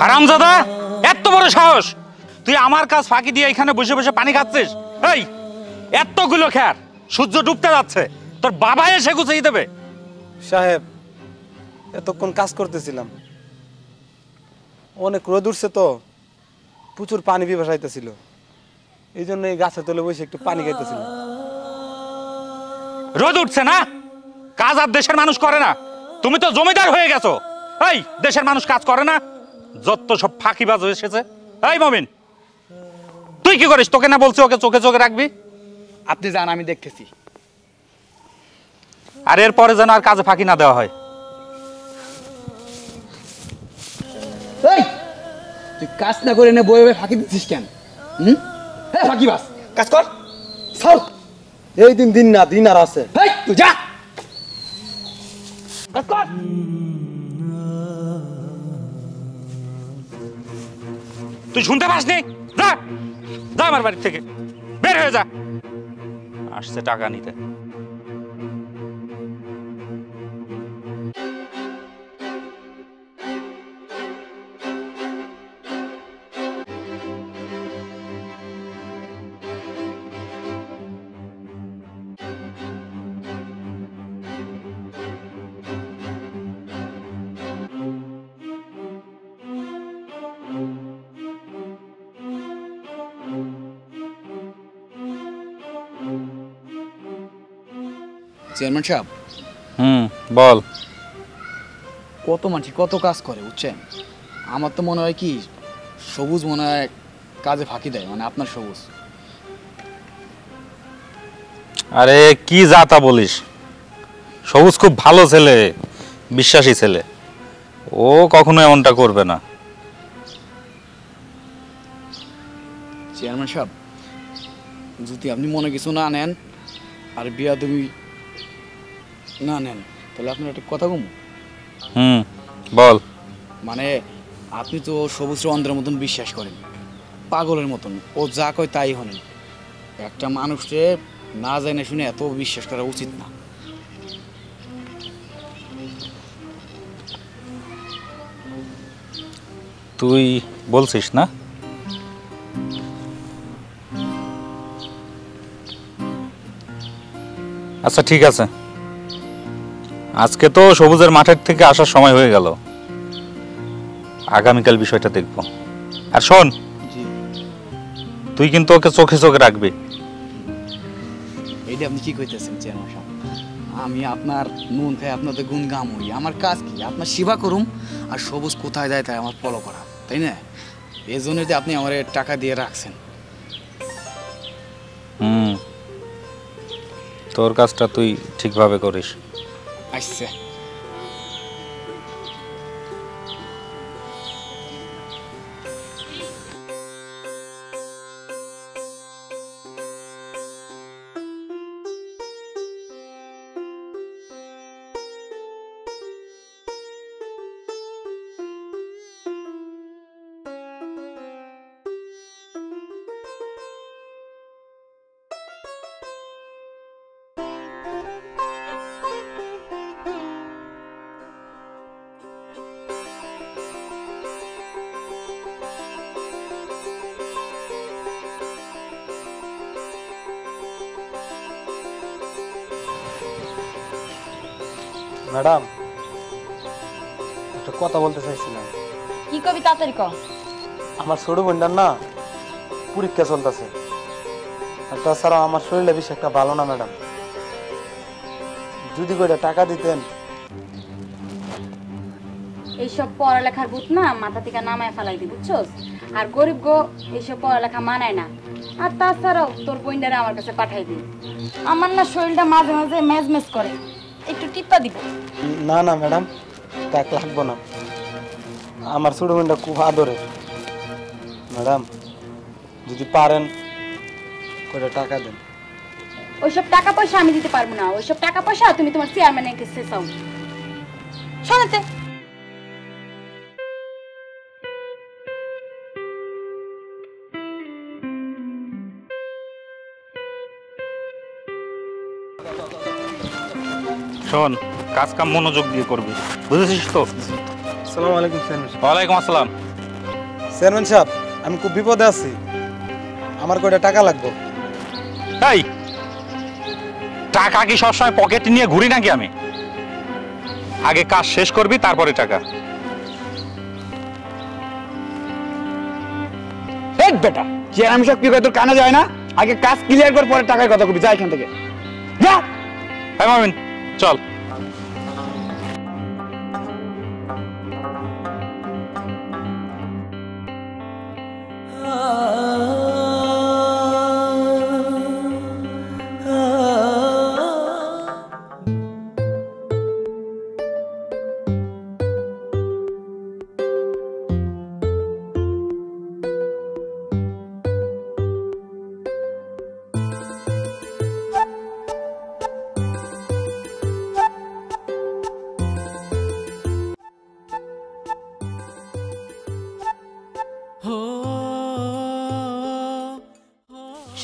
হারামজাদা এত বড় সাহস। তুই আমার কাজ ফাঁকি দিয়ে এখানে বসে বসে পানি খাচ্ছিস? এই এতগুলো খ্যার সূর্য ডুবতে যাচ্ছে। তোর বাবা এসে গুছিয়ে দেবে। সাহেব এতক্ষণ কাজ করতেছিলাম। অনেক রোদ উঠছে তো প্রচুর পানি পিপাসা আইতেছিল এই জন্য এই গাছের তলে বসে একটু পানি খাইতেছিলাম। রোদ উঠছে না? কাজ আর দেশের মানুষ করে না। তুমি তো জমিদার হয়ে গেছো। এই দেশের মানুষ কাজ করে না। যত সব ফাঁকিবাজ এসেছে। এই মমিন তুই কি করিস? তোকে না বলছি ওকে চোখে চোখে রাখবি? আপনি যান আমি দেখতেছি। আর এরপরে যেন আর কাজে ফাঁকি না দেওয়া হয়। এই তুই কাজ না করে এনে বয়ে বয়ে ফাঁকি দিচ্ছিস কেন? হুম? হ্যাঁ ফাঁকি বাস কাজ কর। সর! এই দিন দিন না দিন আর আছে। তুই যা! কাজ কর। তুই শুনতে পাসনি? যা যা আমার বাড়ি থেকে। বের হয়ে যা। আসছে টাকা নিতে। চেয়ারম্যান সাহেব। হুম বল। কত মানুষ কত কাজ করে বুঝছেন? আমার তো মনে হয় কি সবুজ মনে হয় কাজে ফাঁকি দেয় মানে আপনার সবুজ। আরে কি যা তা বলিস? সবুজ খুব ভালো ছেলে বিশ্বাসী ছেলে। ও কখনো এমনটা করবে না। চেয়ারম্যান সাহেব যদি আপনি মনে কিছু না নেন আর বিয়া তুমি না নেন তাহলে আপনার একটা কথা কম। হুম বল। মানে আপনি তো সবুজ অন্ধ্রের মতন বিশ্বাস করেন পাগলের মতন ও যা কয় তাই হনেন একটা মানুষকে না জেনে শুনে এত বিশ্বাস করা উচিত না। তুই বলছিস না? আচ্ছা ঠিক আছে। আজকে তো সবুজের মাঠের থেকে আসার সময় হয়ে গেল। আগামীকাল বিষয়টা দেখব। আর শোন তুই কিন্তু ওকে চোখে চোখে রাখবি। এইটা আপনি কি কইতেছেন চেয়ারম্যান সাহেব? আমি আপনার নুন খাই আপনাদের গুণ গাম হই। আমার কাজ কি? আপনার সেবা করুম আর সবুজ কোথায় যায় তাই আমার ফলো করা তাই না? এই জন্য যে আপনি আমার টাকা দিয়ে রাখছেন। হুম। তোর কাজটা তুই ঠিকভাবে করিস। আসছে ম্যাডাম একটা কথা বলতে চাইছিলাম। কি কবি তাড়াতাড়ি ক আমার ছোট বোনটার না পরীক্ষা চলতেছে। আর তাছাড়া আমার শরীরে বেশি একটা ভালো না ম্যাডাম। যদি করে টাকা দিতেন। এইসব পড়ালেখার ভূত না মাথা থেকে নামায় ফেলাই দি বুঝছস? আর গরিব গো এইসব পড়ালেখা মানায় না। আর তাছাড়াও তোর বইন্ডারে আমার কাছে পাঠাই দি। আমার না শরীরটা মাঝে মাঝে মেজ করে। একটু টিপ্পা দিব? না না ম্যাডাম টাক লাগবো না। আমার ছোট বোনটা খুব আদরের ম্যাডাম যদি পারেন করে টাকা দেন? ওইসব টাকা পয়সা আমি দিতে পারব না। ওইসব টাকা পয়সা তুমি তোমার চেয়ারম্যানের কাছে চাও। শোনাতে শোন কাজ কাম মনোযোগ দিয়ে করবি। বুঝেছিস তো? সালাম আলাইকুম চেয়ারম্যান ওয়ালাইকুম আসসালাম। চেয়ারম্যান সাহেব আমি খুব বিপদে আছি। আমার কয়টা টাকা লাগবে? তাই টাকা কি সবসময় পকেটে নিয়ে ঘুরি নাকি আমি? আগে কাজ শেষ করবি তারপরে টাকা। এক বেটা চেয়ারম্যান সাহেব কি করে তোর কানে যায় না? আগে কাজ ক্লিয়ার কর পরে টাকার কথা কবি যা এখান থেকে। যা। হ্যাঁ মামিন। চল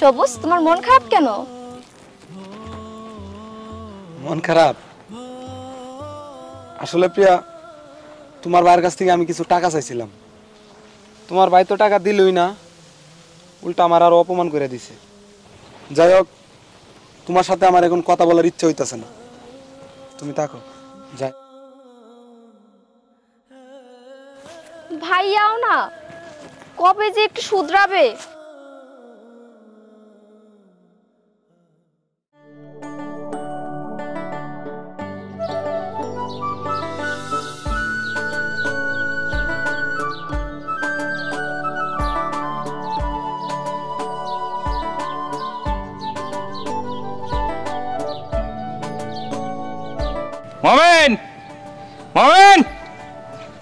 সবুজ? তোমার মন খারাপ কেন? মন খারাপ? আসলে প্রিয়া তোমার ভাইয়ের কাছ থেকে আমি কিছু টাকা চাইছিলাম। তোমার ভাই তো টাকা দিলই না উল্টা আমার আরও অপমান করে দিছে। যাই হোক তোমার সাথে আমার এখন কথা বলার ইচ্ছা হইতেছে না। তুমি থাকো যাই। ভাইয়াও না কবে যে একটু শুধরাবে?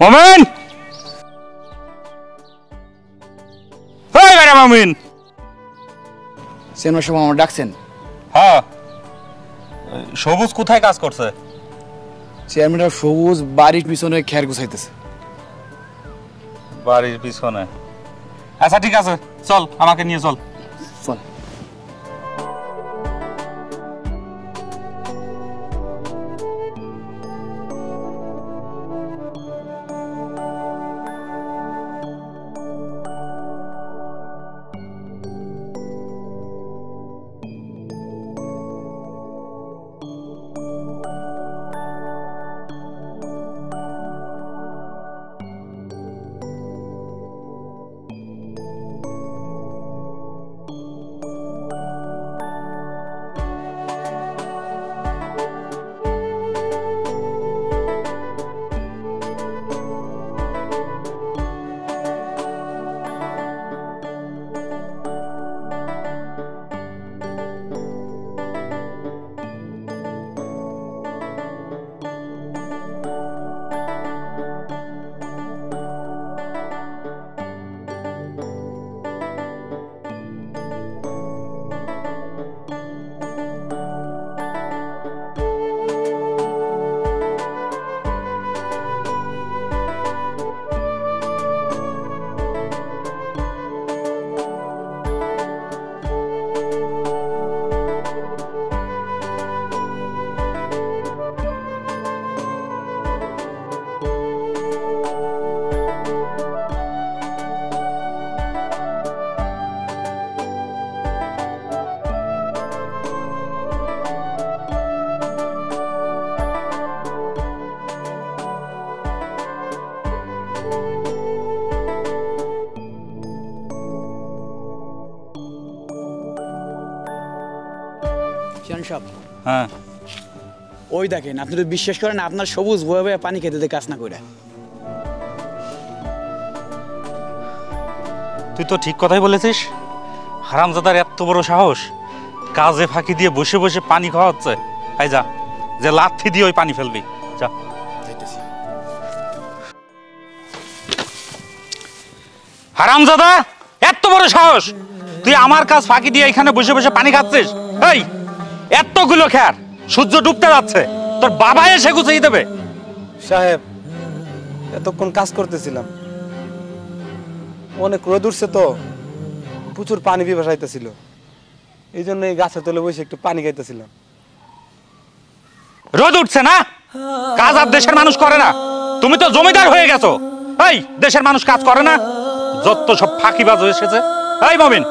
মোমেন! ওই বেটা মোমিন! চেয়ারম্যান সাহেব আমার ডাকছেন। হ্যাঁ। সবুজ কোথায় কাজ করছে? চেয়ারম্যান সাহেব সবুজ বাড়ির পিছনে খেয়ার গুছাইতেছে। বাড়ির পিছনে। আচ্ছা ঠিক আছে। চল আমাকে নিয়ে চল। হ্যাঁ। ওই দেখেন আপনি তো বিশ্বাস করেন আপনার সবুজ বয়ে বয়ে পানি খেতে দিয়ে কাজ না করে। তুই তো ঠিক কথাই বলেছিস। হারামজাদার এত বড় সাহস কাজে ফাঁকি দিয়ে বসে বসে পানি খাওয়া হচ্ছে। এই যা যে লাথি দিয়ে ওই পানি ফেলবি। যা। হারামজাদা এত বড় সাহস তুই আমার কাজ ফাঁকি দিয়ে এখানে বসে বসে পানি খাচ্ছিস। এই! এতগুলো খ্যার সূর্য ডুবতে যাচ্ছে। তোর বাবা এসে গুছিয়ে দেবে। সাহেব এতক্ষণ কাজ করতেছিলাম। অনেক রোদ উঠছে তো প্রচুর পানি পিপাসা আইতেছিল এই জন্য এই গাছের তলে বসে একটু পানি খাইতেছিলাম। রোদ উঠছে না? কাজ আর দেশের মানুষ করে না। তুমি তো জমিদার হয়ে গেছো। এই দেশের মানুষ কাজ করে না। যত সব ফাঁকিবাজ হয়ে এসেছে। এই মমিন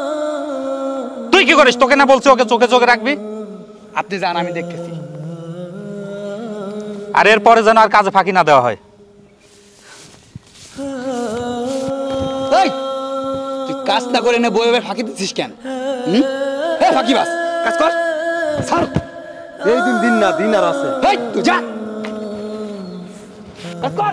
তুই কি করিস? তোকে না বলছি ওকে চোখে চোখে রাখবি? আপনি যান আমি দেখতেছি। আর এরপরে যেন আর কাজে ফাঁকি না দেওয়া হয়। এই তুই কাজ না করে এনে বই বই ফাঁকি দিচ্ছিস কেন? ফাঁকি বাস কাজ কর। ছাড়। এই দিন দিন না দিন আর আছে। তুই যা। কাজ কর।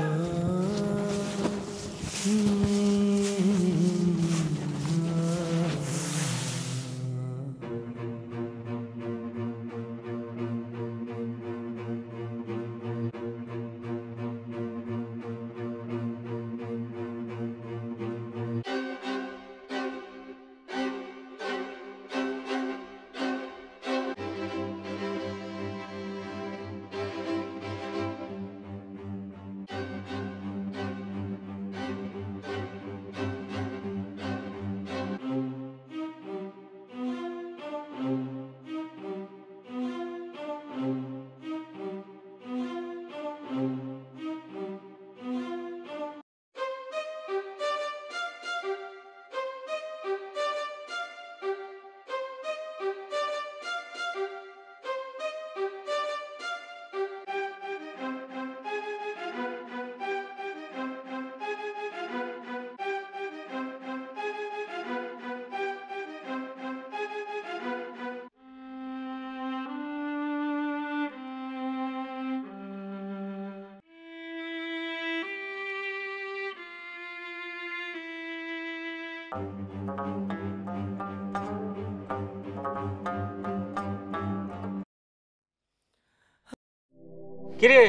কিরে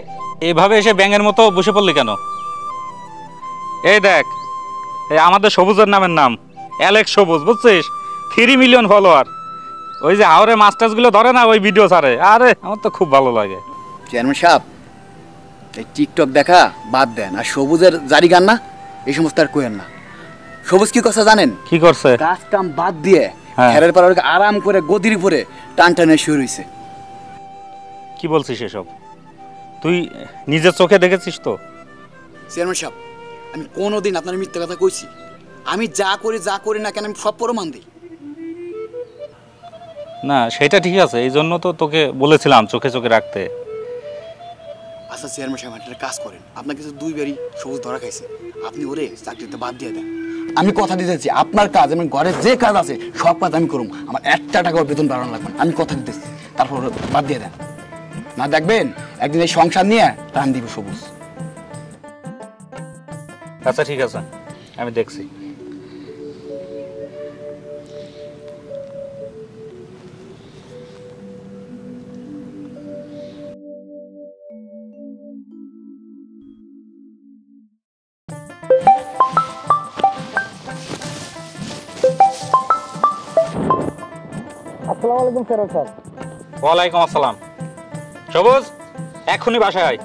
এইভাবে এসে ব্যাঙের মতো বসে পড়লি কেন? এই দেখ আমাদের সবুজের নামের নাম অ্যালেক্স সবুজ, বুঝছিস? থ্রি মিলিয়ন ফলোয়ার ওই যে হাওড়ে মাস্টার্সগুলো ধরে না ওই ভিডিও ছাড়ে। আরে, আমার তো খুব ভালো লাগে। চেয়ারম্যান সাহেব, এই টিকটক দেখা বাদ দেন, আর সবুজের জারি গান না, এই সমস্ত আর কোয়েন না। সবুজ কি কথা জানেন? কি করছে? কাজ কাম বাদ দিয়ে হ্যাঁ। ঘেরের পর আরাম করে গদির উপরে টান টানে শুয়ে রইছে। কি বলছিস এসব? তুই নিজের চোখে দেখেছিস তো? চেয়ারম্যান সাহেব আমি কোনোদিন আপনার মিথ্যে কথা কইছি। আমি যা করি যা করি না কেন আমি সব প্রমাণ দিই। না সেটা ঠিক আছে এই জন্য তো তোকে বলেছিলাম চোখে চোখে রাখতে। আচ্ছা চেয়ারম্যান সাহেব একটা কাজ করেন। আপনার কিছু দুই বারই সবুজ ধরা খাইছে। আপনি ওরে চাকরিতে বাদ দিয়ে দেন। আমি কথা দিতেছি আপনার কাজ আমি ঘরে যে কাজ আছে, সব কাজ আমি করুম। আমার একটা টাকাও বেতন বাড়ানো লাগবে আমি কথা দিতেছি। তারপর বাদ দিয়ে দেন। না দেখবেন, একদিন এই সংসার নিয়ে টান দিব সবুজ। আচ্ছা ঠিক আছে। আমি দেখছি। আলাইকুম স্যার স্যার। ওয়ালাইকুম আসসালাম। সবুজ এক্ষুনি বাসায় আয়।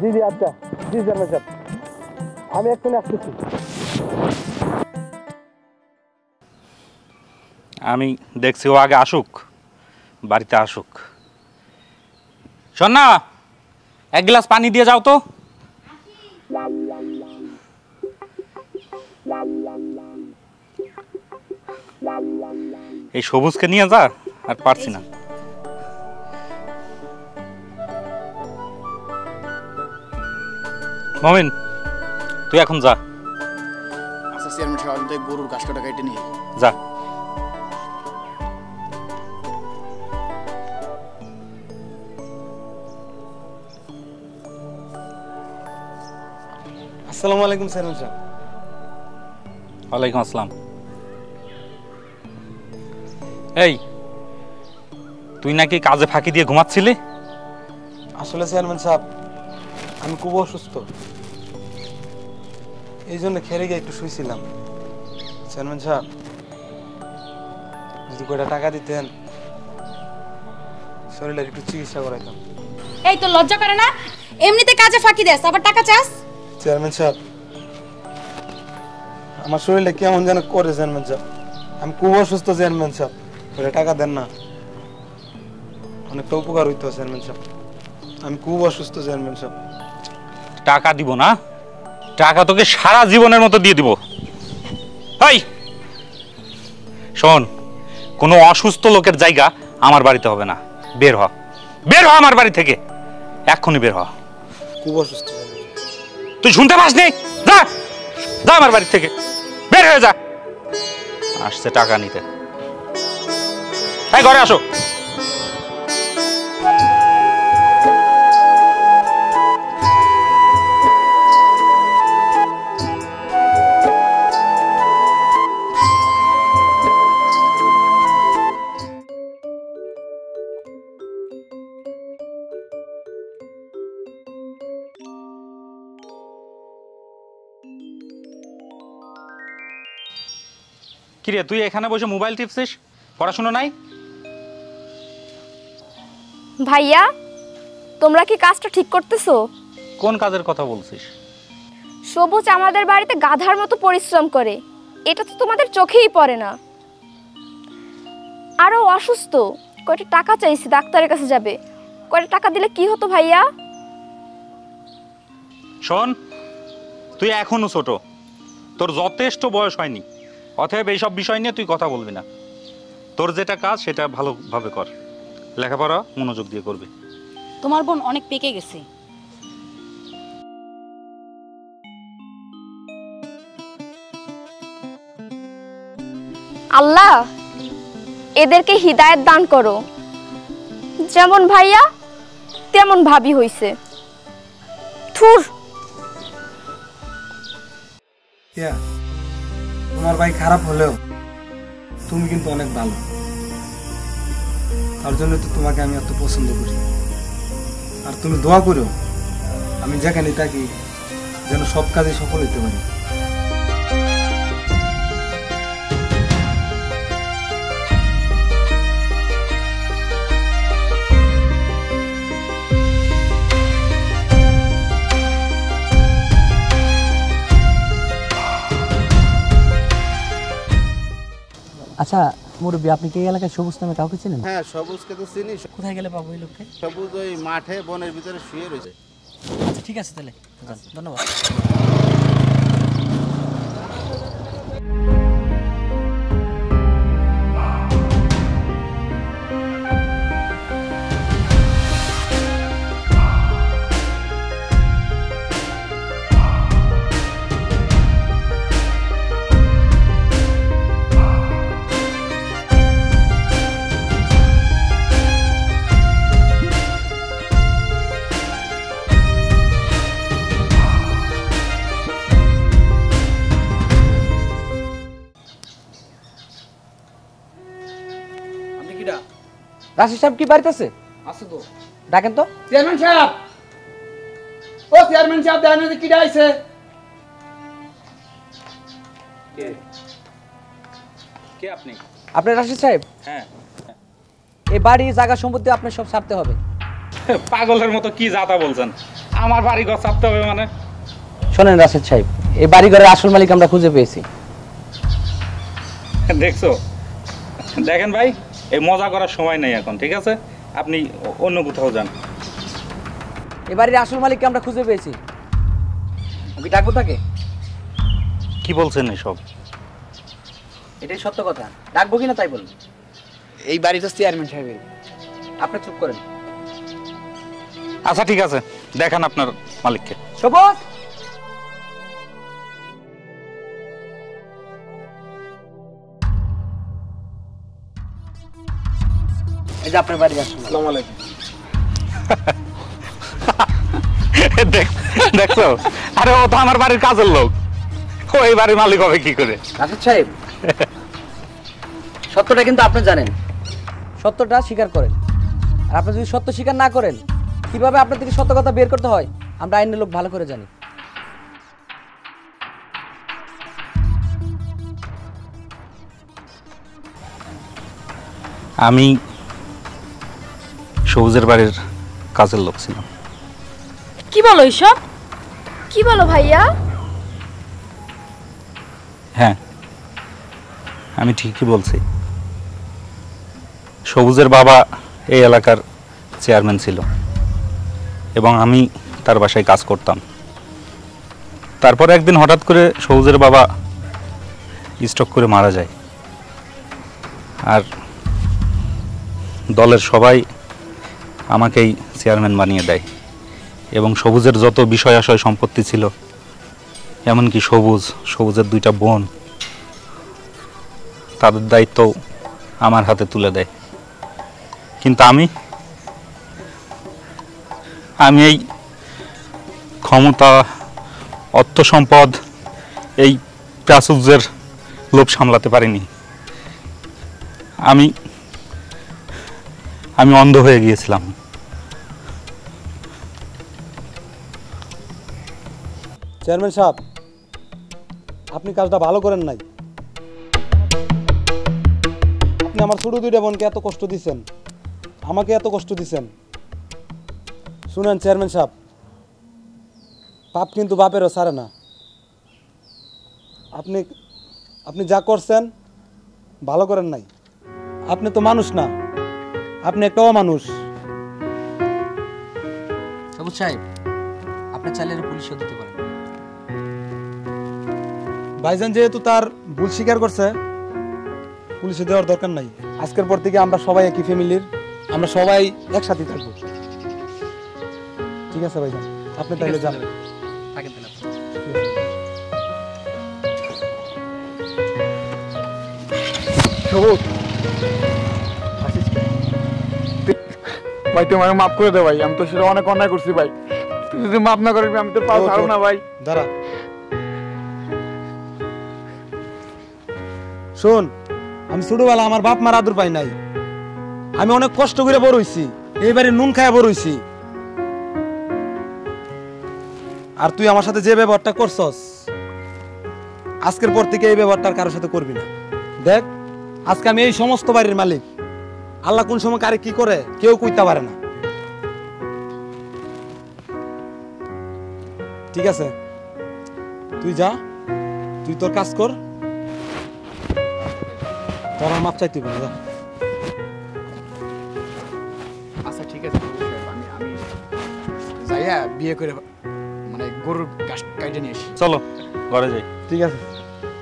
জি জি আচ্ছা। জি সাহেব আমি এক্ষুনি আসতেছি। আমি দেখছি ও আগে আসুক বাড়িতে আসুক। শোন না এক গ্লাস পানি দিয়ে যাও তো। এই সবুজকে নিয়ে যা আর পারছি না। মমিন তুই এখন যা। আচ্ছা চেয়ারম্যান সাহেব আমি তো গরুর ঘাস কাটা কেটে নিয়ে। যা। আসসালামু আলাইকুম চেয়ারম্যান সাহেব। ওয়ালাইকুম আসসালাম। এই তুই নাকি কাজে ফাঁকি দিয়ে ঘুমাচ্ছিলি? আসলে চেয়ারম্যান সাহেব আমি খুব অসুস্থ। এই জন্য খেরে গিয়ে একটু শুয়েছিলাম চেয়ারম্যান সাহেব যদি কয়টা টাকা দিতেন শরীরের একটু চিকিৎসা করাইতাম। এই তো লজ্জা করে না? এমনিতে কাজে ফাঁকি দেস আবার টাকা চাস? চেয়ারম্যান সাহেব আমার শরীরটা কেমন যেন করে চেয়ারম্যান সাহেব। আমি খুব অসুস্থ চেয়ারম্যান সাহেব। ওটা টাকা দেন না। অনেকটা উপকার হইতো চেয়ারম্যান সাহেব। আমি খুব অসুস্থ চেয়ারম্যান সাহেব। টাকা দিব না? টাকা তোকে সারা জীবনের মতো দিয়ে দিব। এই শোন কোনো অসুস্থ লোকের জায়গা আমার বাড়িতে হবে না। বের হ। বের হ আমার বাড়ি থেকে। এক্ষুনি বের হ। খুব অসুস্থ তুই শুনতে পাস নি যা! যা আমার বাড়ি থেকে। বের হয়ে যা। আসছে টাকা নিতে। এই ঘরে আসো। তুই এখানে বসে মোবাইল টিপছিস? পড়াশোনা নাই? ভাইয়া তোমরা কি কাজটা ঠিক করতেছো? কোন কাজের কথা বলছিস? সবুজ আমাদের বাড়িতে গাধার মতো পরিশ্রম করে। এটা তো তোমাদের চোখেই পড়ে না। আরও অসুস্থ। কয়টা টাকা চাইছি ডাক্তারের কাছে যাবে। কয়টা টাকা দিলে কি হতো ভাইয়া? শোন তুই এখনও ছোট। তোর যথেষ্ট বয়স হয়নি। অতএব এইসব বিষয় নিয়ে তুই কথা বলবি না। তোর যেটা কাজ সেটা ভালোভাবে কর। লেখাপড়া মনোযোগ দিয়ে করবি। তোমার বোন অনেক পেকে গেছে। আল্লাহ এদেরকে হিদায়ত দান করো। যেমন ভাইয়া তেমন ভাবি হইছে। থুর তোমার ভাই খারাপ হলেও তুমি কিন্তু অনেক ভালো। তার জন্য তো তোমাকে আমি এত পছন্দ করি। আর তুমি দোয়া করো আমি যেখানে থাকি যেন সব কাজে সফল হতে পারি। আচ্ছা মুরব্বী আপনি কি এই এলাকায় সবুজ নামে কাউকে চেনেন? হ্যাঁ সবুজকে তো চিনি। কোথায় গেলে পাবো এই লোককে? সবুজ ওই মাঠে বনের ভিতরে শুয়ে রয়েছে। আচ্ছা ঠিক আছে তাহলে। ধন্যবাদ। রাশি সাহেব কি বাড়িতে আছে? আছে তো। ডাকেন তো। চেয়ারম্যান সাহেব! ও চেয়ারম্যান সাহেব দেখেন কিটা আইছে। কে? আপনি? আপনি রাশিদ সাহেব? হ্যাঁ। এই বাড়ি জায়গা সম্পত্তি আপনার সব ছাড়তে হবে। পাগলের মতো কি যাতা বলছেন? আমার বাড়ি ঘর চাপতে হবে মানে? শোনেন রাশিদ সাহেব এই বাড়ি ঘরের আসল মালিক আমরা খুঁজে পেয়েছি। দেখছ? দেখেন ভাই। এই মজা করার সময় নেই এখন ঠিক আছে? আপনি অন্য কোথাও যান। এই বাড়ির আসল মালিককে আমরা খুঁজে পেয়েছি। আমি ডাকবো তাকে? কি বলছেন এসব? এটাই সত্য কথা। ডাকবো কিনা তাই বলুন। এই বাড়িটা চেয়ারম্যান সাহেবের। আপনি চুপ করেন। আচ্ছা ঠিক আছে। দেখান আপনার মালিককে। সবুজ এই যে আপনার আসল মালিক। আসসালামু আলাইকুম। দেখছ? আরে ও তো আমার বাড়ির কাজের লোক। ও এই বাড়ির মালিক হবে কি করে? রাশেদ সাহেব সত্যটা কিন্তু আপনি জানেন। সত্যটা স্বীকার করেন। আর আপনি যদি সত্য স্বীকার না করেন কীভাবে আপনার থেকে সত্য কথা বের করতে হয় আমরা আইনের লোক ভালো করে জানি। আমি সবুজের বাড়ির কাজের লোক ছিলাম। কি বলো এইসব কি বলো ভাইয়া? হ্যাঁ আমি ঠিকই বলছি। সবুজের বাবা এই এলাকার চেয়ারম্যান ছিল এবং আমি তার বাসায় কাজ করতাম। তারপর একদিন হঠাৎ করে সবুজের বাবা স্ট্রোক করে মারা যায়। আর দলের সবাই আমাকেই চেয়ারম্যান বানিয়ে দেয়। এবং সবুজের যত বিষয় আশয় সম্পত্তি ছিল, এমনকি সবুজ, সবুজের দুইটা বোন, তাদের দায়িত্ব আমার হাতে তুলে দেয়। কিন্তু আমি আমি এই ক্ষমতা, অর্থ সম্পদ, এই প্রাচুর্যের লোভ সামলাতে পারিনি। আমি আমি অন্ধ হয়ে গিয়েছিলাম। চেয়ারম্যান সাহেব, আপনি কাজটা ভালো করেন নাই। আপনি আমার ছোট দুইটা বোনকে এত কষ্ট দিচ্ছেন আমাকে এত কষ্ট দিচ্ছেন শুনেন চেয়ারম্যান সাহেব পাপ কিন্তু বাপেরও সারে না। আপনি আপনি যা করছেন, ভালো করেন নাই। আপনি তো মানুষ না, আপনি একটা অমানুষ। সবুজ সাহেব, আপনার চাইলে পুলিশও দিতে পারেন। ভাইজান যেহেতু তার ভুল স্বীকার করছে পুলিশে দেওয়ার দরকার নাই। আজকের পর থেকে আমরা সবাই একই ফ্যামিলির আমরা সবাই একসাথে থাকব। ঠিক আছে ভাইজান আপনি তাহলে যান। থাকেন সবুজ ভাই আমাকে মাফ করে দে ভাই আমি তো সেটা অনেক অন্যায় করছি ভাই। তুই যদি মাফ না করবি আমি তোর পাও তো- না ভাই। দাঁড়া। শোন, আমি ছোটবেলা আমার বাপ মার আদর পাই নাই। আমি অনেক কষ্ট করে বড় হইছি, এইবারে নুন খায় বড় হইছি। আর তুই আমার সাথে যে ব্যবহারটা করছস, আজকের পর থেকে এই ব্যবহারটা কারোর সাথে করবি না। দেখ, আজকে আমি এই সমস্ত বাড়ির মালিক। আল্লাহ কোন সময় কারে কি করে, কেউ কইতে পারে না। ঠিক আছে? তুই যা, তুই তোর কাজ কর। তোর মাপ চাইতে পারে না, আচ্ছা ঠিক আছে আমি আমি যাইয়া বিয়ে করে মানে গরুর গাছ কাইটে নিয়ে আসি। চলো ঘরে যাই। ঠিক আছে।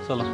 চলো।